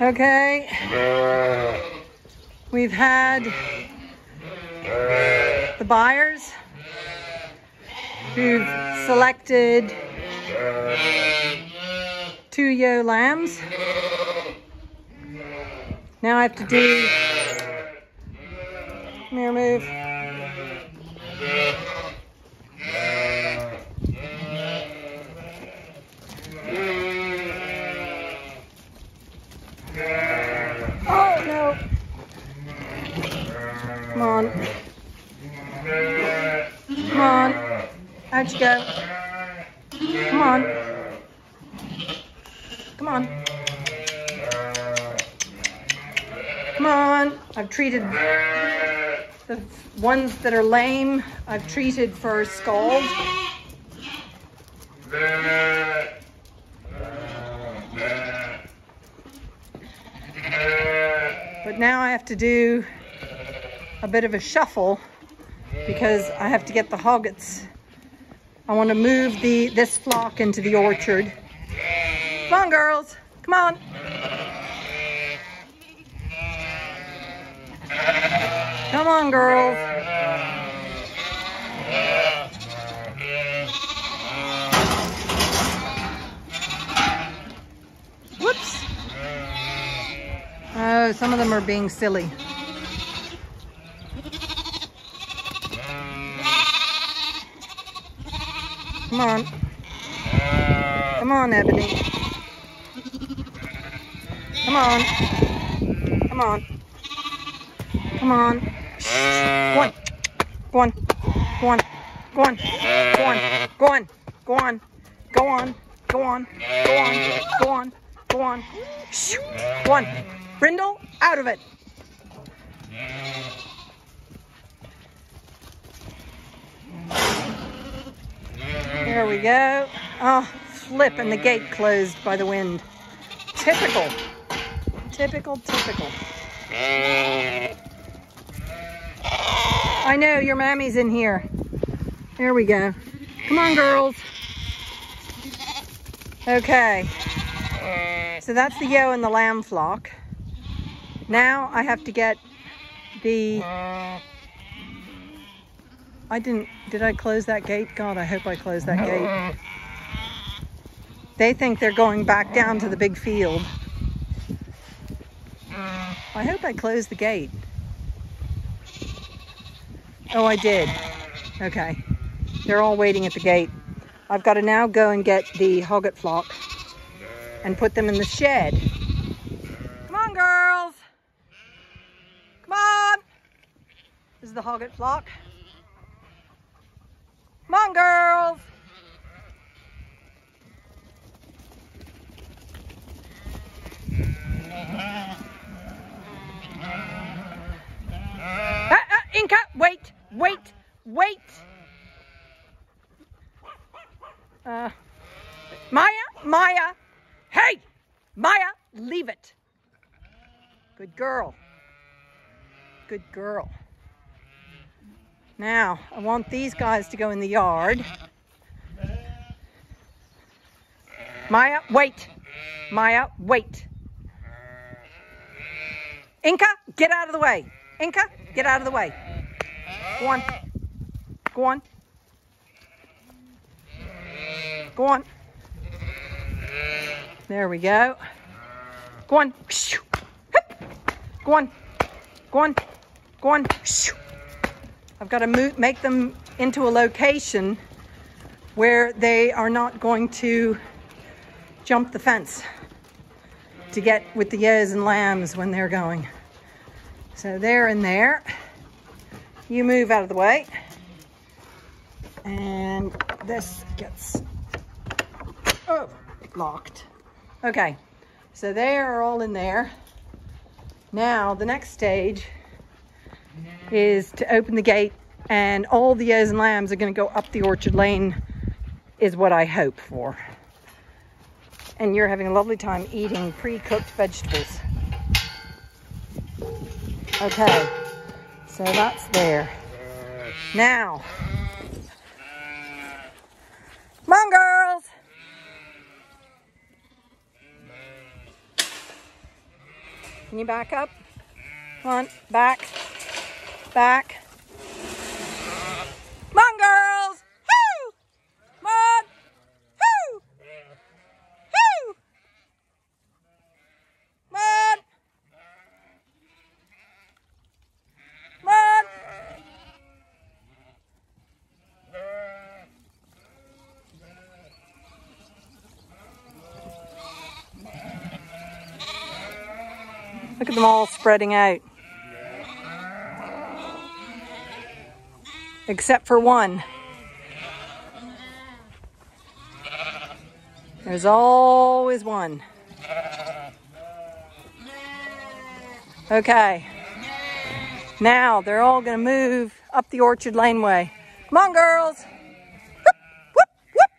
Okay. We've had the buyers who've selected two yo lambs. Now I have to do, mirror move. Oh no. Come on. Come on. Out you go. Come on. Come on. Come on. I've treated the ones that are lame, I've treated for scald. But now I have to do a bit of a shuffle because I have to get the hoggets. I want to move the this flock into the orchard. Come on, girls. Come on. Come on, girls. Whoops. Oh, some of them are being silly. Come on. Come on, Ebony. Come on. Come on. Come on. Go on. Go on. Go on. Go on. Go on. Go on. Go on. Go on. Go on. Go on. Go on. Go on. Go on. Brindle, out of it. There we go. Oh, flip, and the gate closed by the wind. Typical. Typical, typical. I know, your mammy's in here. There we go. Come on, girls. Okay. So that's the yo and the lamb flock. Now I have to get the... I didn't... Did I close that gate? God, I hope I closed that gate. They think they're going back down to the big field. I hope I closed the gate. Oh, I did. Okay. They're all waiting at the gate. I've got to now go and get the hogget flock and put them in the shed. Come on, girls. Come on. This is the hogget flock. Come on, girls. Ah, ah, Inca, wait, wait, wait. Uh, Maya, Maya, hey, Maya, leave it. Good girl. Good girl. Now, I want these guys to go in the yard. Maya, wait. Maya, wait. Inca, get out of the way. Inca, get out of the way. Go on. Go on. Go on. There we go. Go on. Go on. Go on. Go on. I've got to move, make them into a location where they are not going to jump the fence to get with the ewes and lambs when they're going. So they're in there. You move out of the way. And this gets, oh, locked. Okay, so they are all in there. Now the next stage is to open the gate and all the ewes and lambs are going to go up the orchard lane is what I hope for. And you're having a lovely time eating pre-cooked vegetables. Okay, so that's there. Now, come on girls. Can you back up? Come on, back, back. Come on, girls. Woo! Come on. Woo! Woo! Come on. Come on. Look at them all spreading out. Except for one. There's always one. Okay. Now they're all going to move up the orchard laneway. Come on, girls. Whoop, whoop, whoop.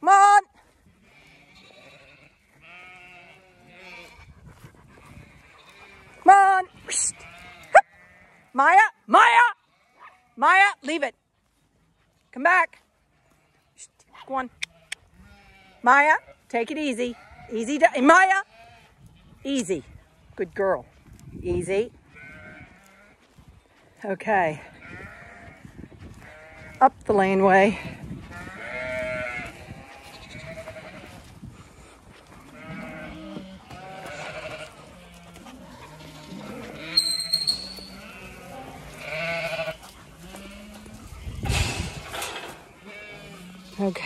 Come on. Come on. Whoosh. Hup. Maya, Maya, Maya, leave it. Come back. Go on. Maya, take it easy. Easy, Maya. Easy. Good girl. Easy. Okay. Up the laneway.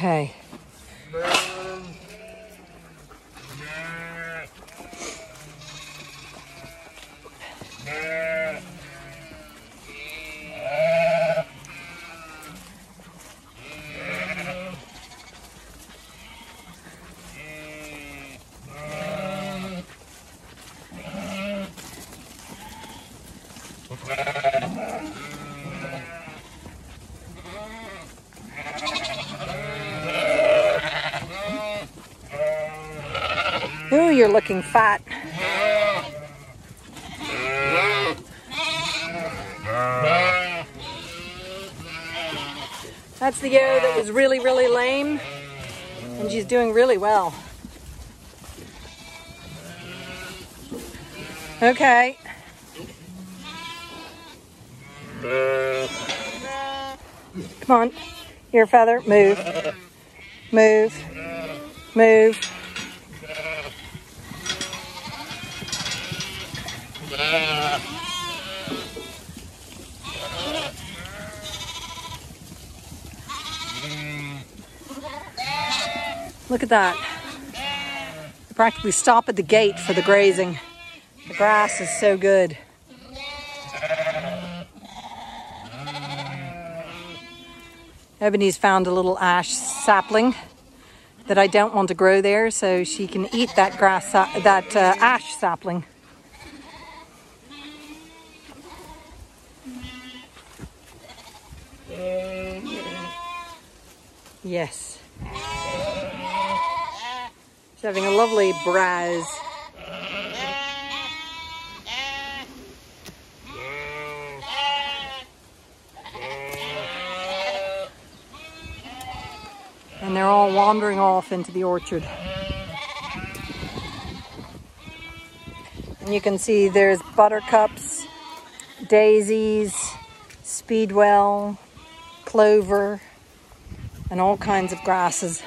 Okay. Ooh, you're looking fat. That's the ewe that was really, really lame, and she's doing really well. Okay. Come on. Your feather. Move. Move. Move. At that. They practically stop at the gate for the grazing. The grass is so good. Ebony's found a little ash sapling that I don't want to grow there, so she can eat that grass, that uh, ash sapling. Yes. Having a lovely browse. And they're all wandering off into the orchard. And you can see there's buttercups, daisies, speedwell, clover, and all kinds of grasses.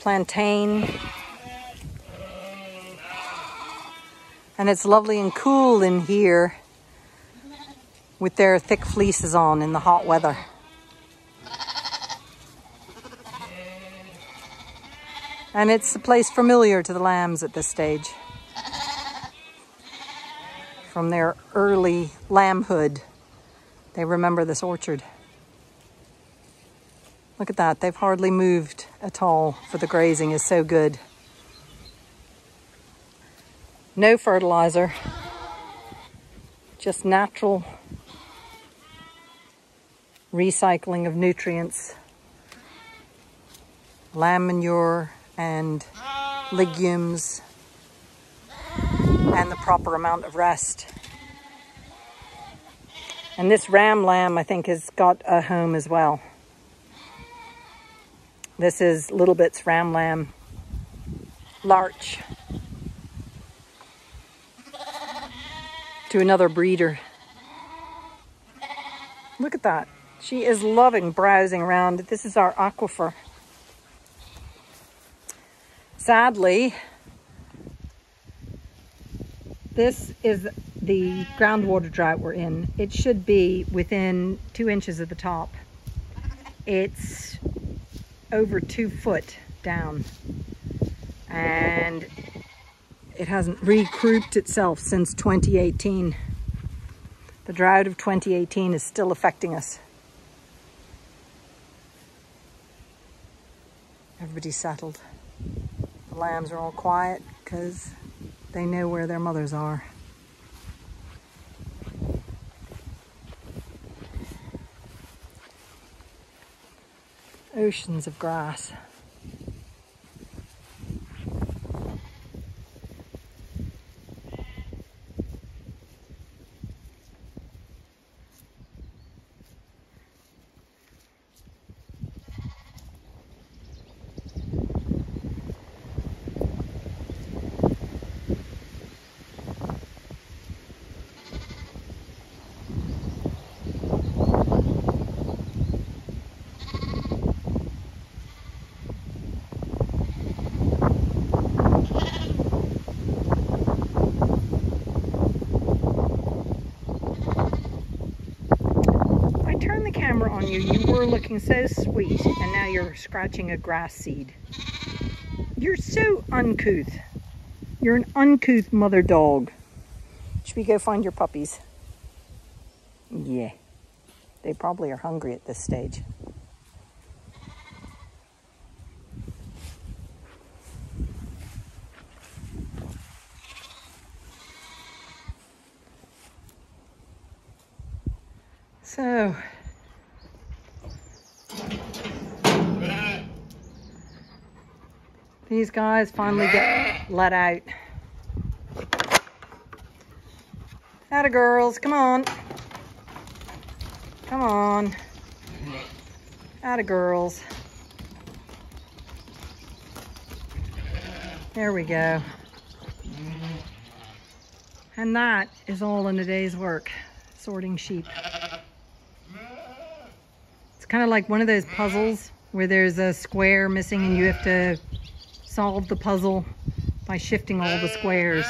Plantain. And it's lovely and cool in here with their thick fleeces on in the hot weather. And it's a place familiar to the lambs at this stage. From their early lambhood, they remember this orchard. Look at that, they've hardly moved at all for the grazing is so good. No fertilizer, just natural recycling of nutrients, lamb manure and legumes, and the proper amount of rest. And this ram lamb, I think, has got a home as well. This is Little Bit's ram lamb. larch to another breeder. Look at that. She is loving browsing around. This is our aquifer. Sadly, this is the groundwater drought we're in. It should be within two inches of the top. It's over two foot down and it hasn't recouped itself since 2018. The drought of 2018 is still affecting us. Everybody's settled. The lambs are all quiet because they know where their mothers are. Oceans of grass. on you. You were looking so sweet, and now you're scratching a grass seed. You're so uncouth. You're an uncouth mother dog. Should we go find your puppies? Yeah. They probably are hungry at this stage. So, These guys finally get let out. Atta girls, come on. Come on. Atta girls. There we go. And that is all in a day's work, sorting sheep. It's kind of like one of those puzzles where there's a square missing and you have to solve the puzzle by shifting all the squares.